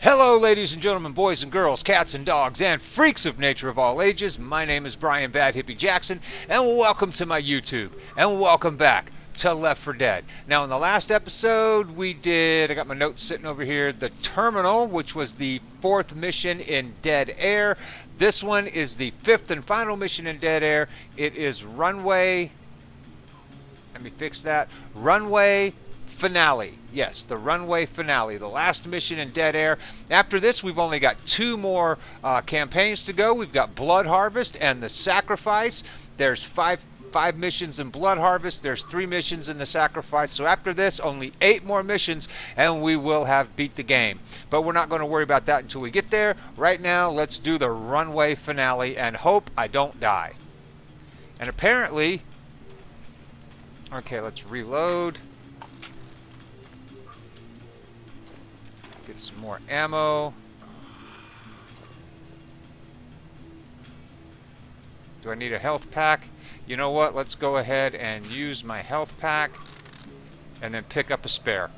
Hello, ladies and gentlemen, boys and girls, cats and dogs, and freaks of nature of all ages. My name is Brian Badd Hippie Jackson, and welcome to my YouTube, and welcome back to Left 4 Dead. Now, in the last episode, we did, I got my notes sitting over here, the Terminal, which was the fourth mission in Dead Air. This one is the fifth and final mission in Dead Air. It is Runway, let me fix that, Runway finale. Yes, the runway finale, the last mission in Dead Air. After this, we've only got two more uh, campaigns to go. We've got Blood Harvest and the Sacrifice. There's five five missions in Blood Harvest. There's three missions in the Sacrifice. So after this, only eight more missions, and we will have beat the game. But we're not going to worry about that until we get there. Right now, let's do the runway finale and hope I don't die. And apparently, okay, let's reload. Get some more ammo. Do I need a health pack? You know what? Let's go ahead and use my health pack and then pick up a spare.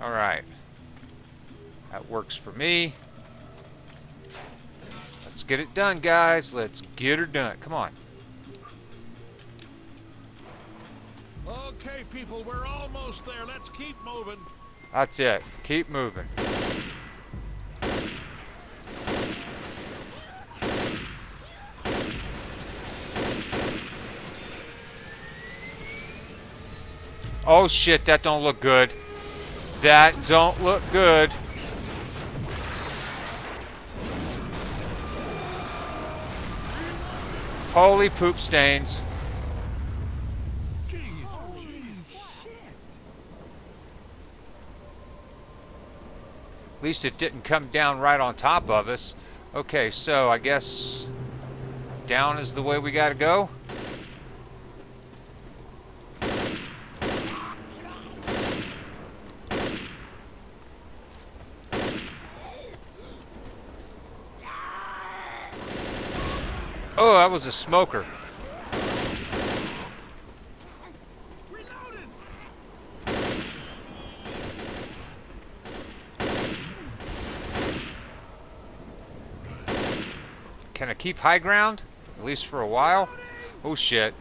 Alright. That works for me. Let's get it done, guys. Let's get her done. Come on. Okay, people, we're almost there. Let's keep moving. That's it. Keep moving. Oh shit, that don't look good. That don't look good. Holy poop stains. At least it didn't come down right on top of us. Okay, so I guess down is the way we gotta go. Oh, that was a smoker. Keep high ground? At least for a while? Oh shit.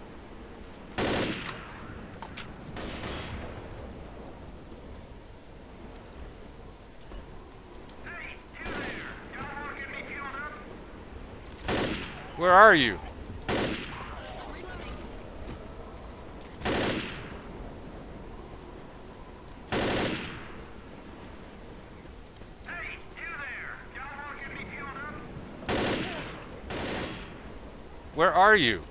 Where are you? Where are you?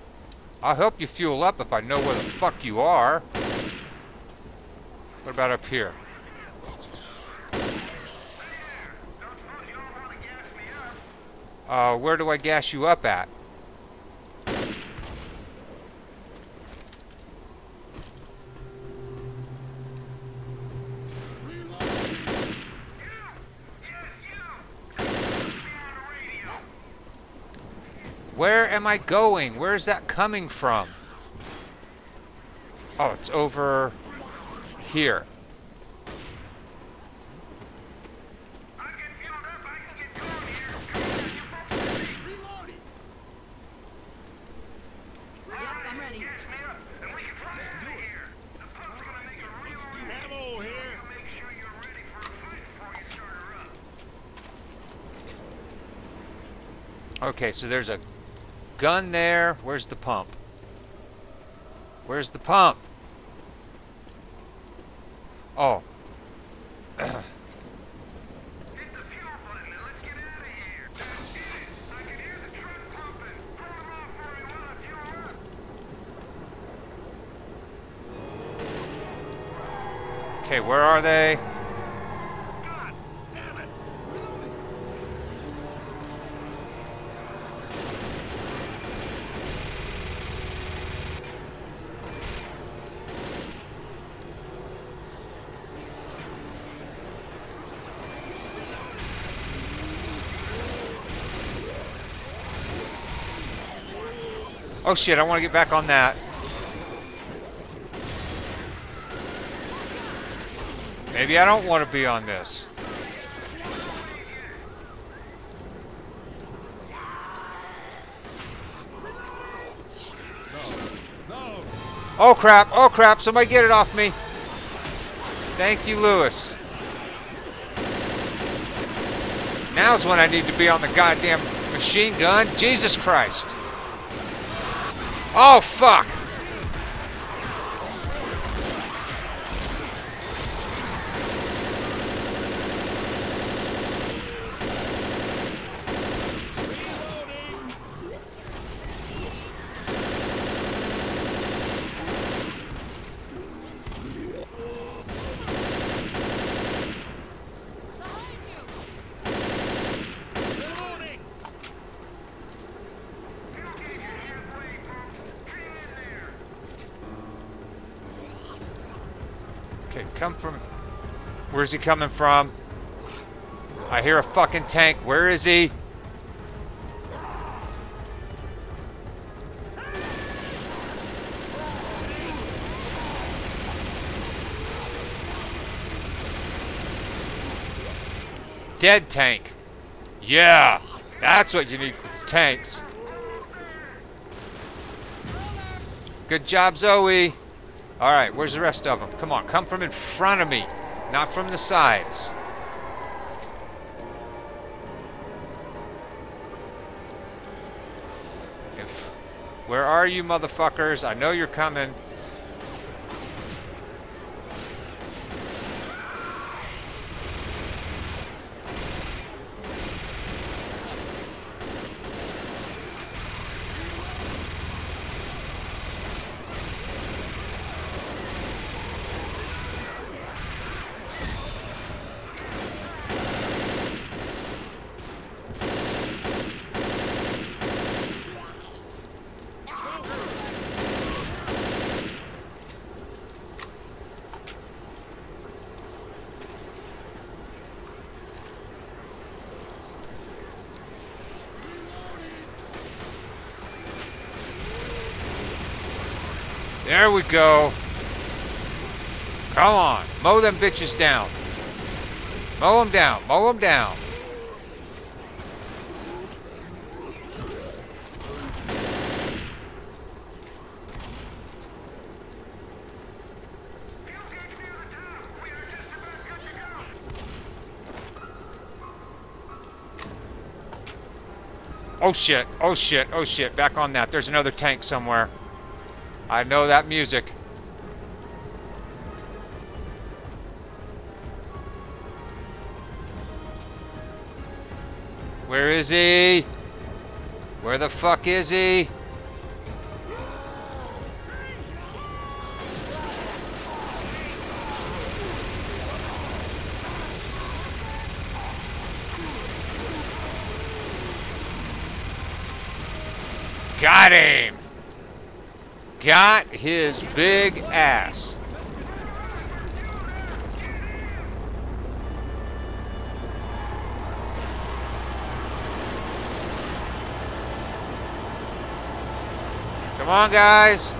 I'll help you fuel up if I know where the fuck you are. What about up here? Uh, where do I gas you up at? Am I going? Where is that coming from? Oh, it's over here. Okay, so there's a gun there. Where's the pump? Where's the pump? Oh. Okay, where are they? Oh shit, I want to get back on that. Maybe I don't want to be on this. Oh crap, oh crap, somebody get it off me. Thank you, Lewis. Now's when I need to be on the goddamn machine gun. Jesus Christ. Oh, fuck. Come from. Where's he coming from? I hear a fucking tank. Where is he? Dead tank. Yeah, that's what you need for the tanks. Good job, Zoe. All right, where's the rest of them? Come on, come from in front of me, not from the sides. If where are you motherfuckers? I know you're coming. There we go. Come on, mow them bitches down. Mow them down, mow them down. Oh shit, oh shit, oh shit, back on that. There's another tank somewhere. I know that music. Where is he? Where the fuck is he? Got him! Got his big ass. Come on, guys.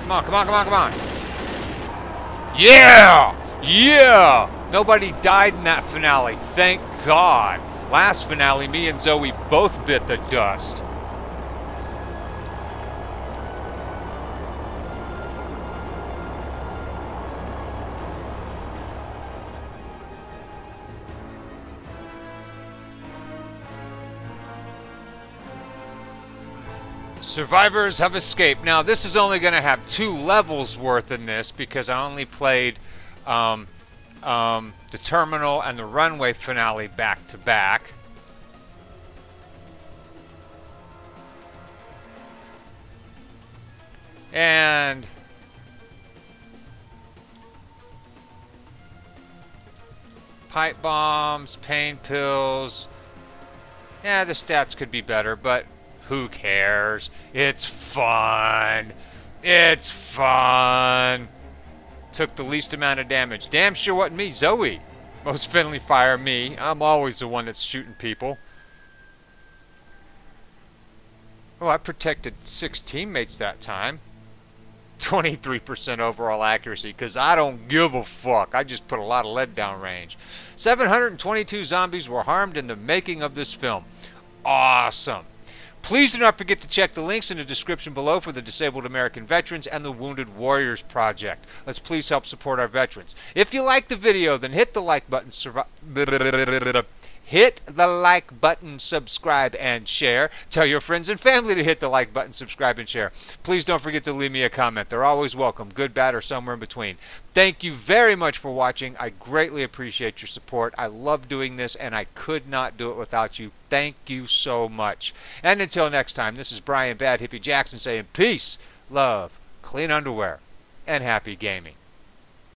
Come on, come on, come on, come on. Yeah! Yeah! Nobody died in that finale, thank God. Last finale, me and Zoe both bit the dust. Survivors have escaped. Now, this is only going to have two levels worth in this because I only played um, um, the terminal and the runway finale back to back. And pipe bombs, pain pills. Yeah, the stats could be better, but who cares? It's fun. It's fun. Took the least amount of damage. Damn sure wasn't me, Zoe. Most friendly fire me. I'm always the one that's shooting people. Oh, I protected six teammates that time. 23% overall accuracy because I don't give a fuck. I just put a lot of lead down range. 722 zombies were harmed in the making of this film. Awesome. Please do not forget to check the links in the description below for the Disabled American Veterans and the Wounded Warriors Project. Let's please help support our veterans. If you like the video, then hit the like button. Hit the like button, subscribe, and share. Tell your friends and family to hit the like button, subscribe, and share. Please don't forget to leave me a comment. They're always welcome, good, bad, or somewhere in between. Thank you very much for watching. I greatly appreciate your support. I love doing this, and I could not do it without you. Thank you so much. And until next time, this is Brian Badd Hippie Jackson saying peace, love, clean underwear, and happy gaming.